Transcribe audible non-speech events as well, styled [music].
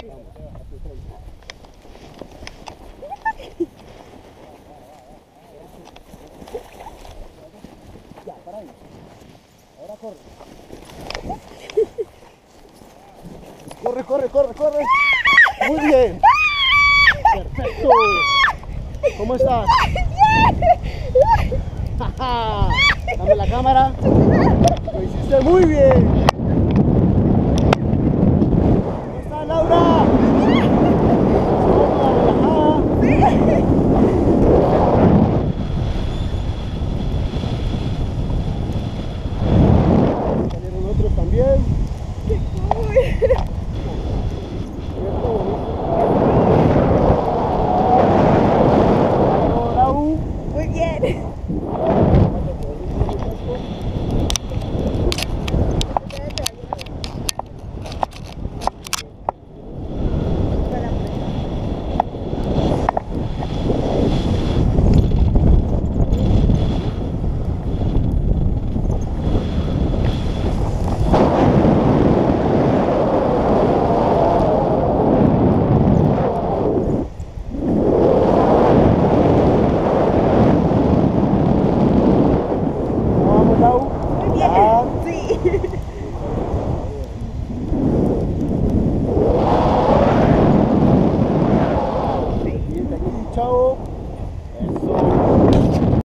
Ya, para ahí. Ahora corre. Corre, corre, corre, corre. Muy bien. Perfecto. ¿Cómo estás? [laughs] Dame la cámara. Lo hiciste muy bien. Yeah.